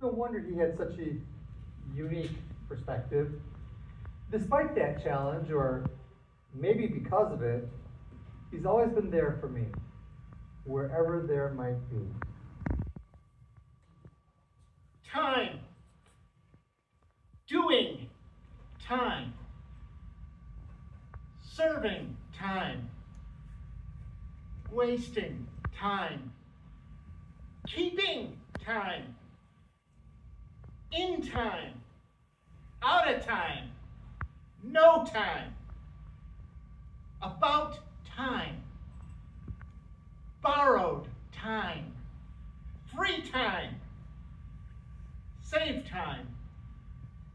No wonder he had such a unique perspective. Despite that challenge, or maybe because of it, he's always been there for me, wherever there might be. Time. Doing time. Serving time. Wasting time. Keeping time. In time. Out of time. No time. About time. Borrowed time. Free time. Save time.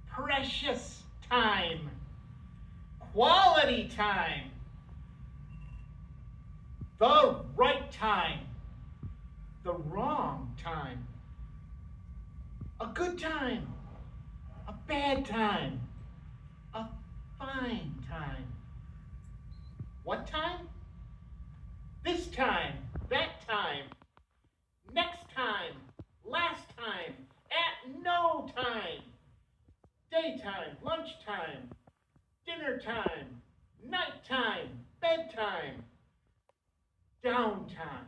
Precious time. Quality time. The right time. The wrong time. A good time. A bad time. A fine time. What time? This time. That time. Next time. Last time. At no time. Daytime. Lunchtime. Dinner time. Nighttime. Bedtime. Downtime.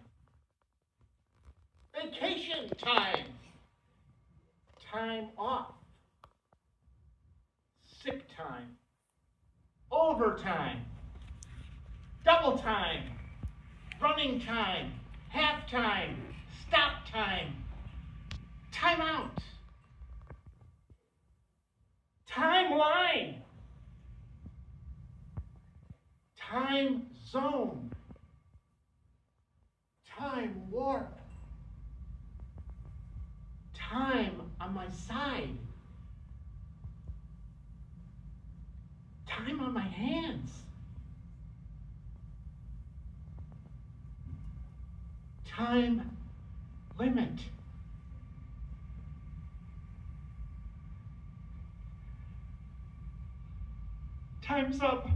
Vacation. Time Overtime. Double time. Running time. Half time. Stop time. Time out. Timeline. Time zone. Time warp. Time on my side. Time on my hands. Time limit. Time's up.